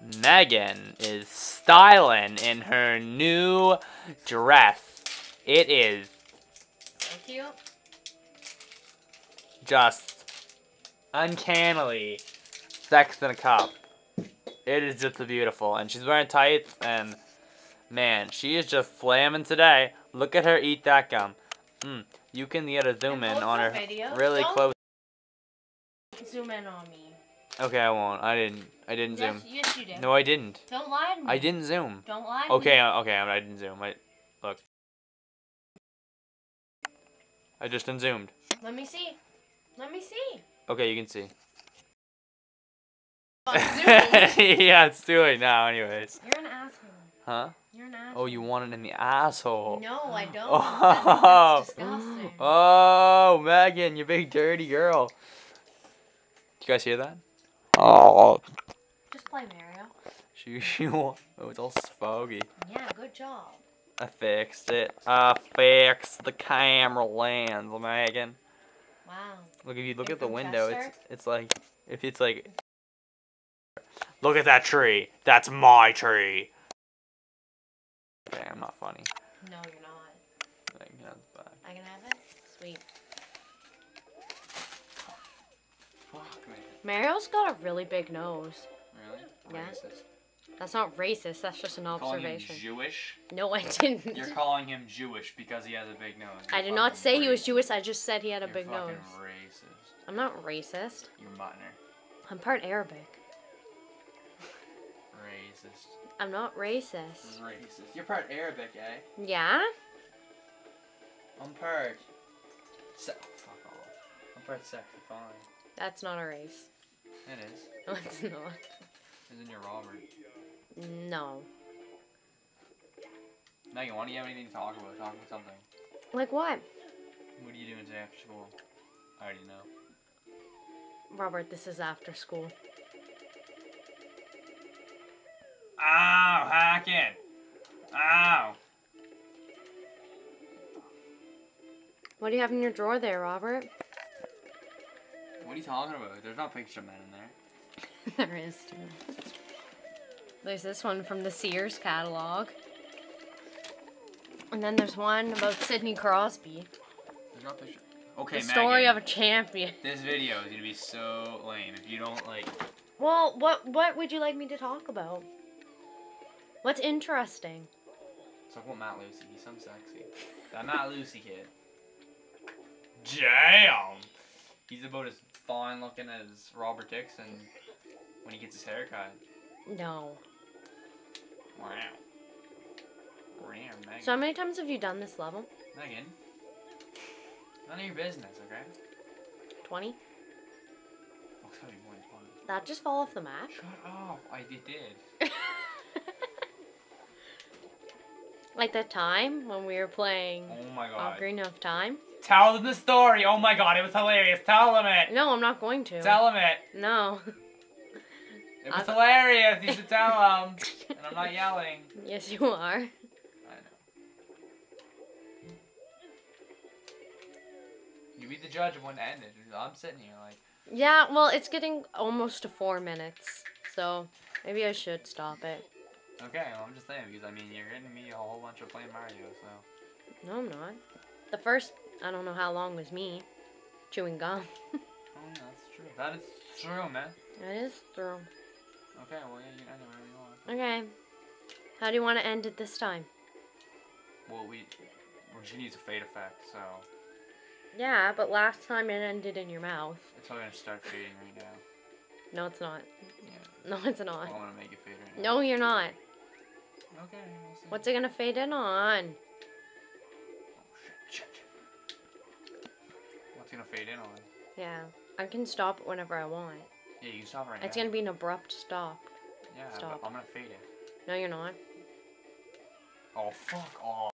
Megan is styling in her new dress. It is just uncannily sex in a cup. It is just beautiful. And she's wearing tights and man, she is just slamming today. Look at her eat that gum. Mm, you can get a zoom in on her video. really Don't close. Zoom in on me. Okay, I won't. I didn't. I didn't Yes, zoom. yes, you did. No, I didn't. Don't lie to me. I didn't zoom. Don't lie to Okay, me. uh, okay, I didn't zoom. I look. I just unzoomed. Let me see. Let me see. Okay, you can see. Unzoomed. yeah, it's doing now, anyways. You're an asshole. Huh? You're an asshole. Oh, you want it in the asshole. No, I don't. Oh, That's oh, Megan, you big dirty girl. Did you guys hear that? Oh, Just play Mario. she, she, oh, it's all foggy. Yeah, good job. I fixed it. I fixed the camera lens, Megan. Wow. Look if you look You're at the window, Chester? it's it's like if it's like Look at that tree. That's my tree. Okay, I'm not funny. No, you're not. Like, that's bad. I can have it? Sweet. Fuck man. Mario's got a really big nose. Really? Yeah. Racist. That's not racist, that's just an Calling him observation. Jewish? No, I didn't. You're calling him Jewish because he has a big nose. I You're did not say he was. Jewish, I just said he had a You're big fucking nose. racist. I'm not racist. You're muttner. I'm part Arabic. Racist. I'm not racist. Racist. You're part Arabic, eh? Yeah? I'm part. Se- fuck off. I'm part sexy fine. That's not a race. It is. No, it's not. Isn't your Robert? No. Megan, why don't you have anything to talk about? Talk about something. Like what? What are you doing today after school? I already know. Robert, this is after school. Ow, hacking. Ow. What do you have in your drawer there, Robert? What are you talking about? There's not picture men in there. there is too. There's this one from the Sears catalog. And then there's one about Sidney Crosby. There's not picture. Okay, the story Megan, of a champion. This video is gonna be so lame if you don't like. Well, what what would you like me to talk about? What's interesting? Talk about Matt Lucy. He's so sexy. That Matt Lucy kid. Damn. He's about as fine looking as Robert Dixon when he gets his haircut. No. Wow. Wow, Megan. So how many times have you done this level? Megan. None of your business, okay? 20? Oh, it's gotta more than 20. That just fall off the map? Shut up. I it did. like that time when we were playing Oh my god. Ocarina of Time? Tell them the story. Oh my god, it was hilarious. Tell them it. No, I'm not going to. Tell them it. No. It was I- hilarious. You should tell them. And I'm not yelling. yes, you are. I know. You be the judge of when to end it. I'm sitting here like, Yeah, well, it's getting almost to four minutes, so maybe I should stop it. okay, well, I'm just saying because I mean you're getting me a whole bunch of playing Mario, so. No, I'm not. The first, I don't know how long was me chewing gum. Oh, that's true. That is true, man. That is true. Okay, well yeah, you can end it wherever you want. Okay. How do you want to end it this time? Well, we, well, she needs a fade effect, so Yeah, but last time it ended in your mouth. it's probably gonna start fading right now. No, it's not. Yeah. No, it's not. I'm gonna make it fade right now. No, you're not. Okay. We'll see. What's it gonna fade in on? What's gonna fade in on? Yeah, I can stop it whenever I want. Yeah, you can stop right It's now. It's gonna be an abrupt stop. Yeah, stop. I'm gonna fade it. No, you're not. Oh fuck off.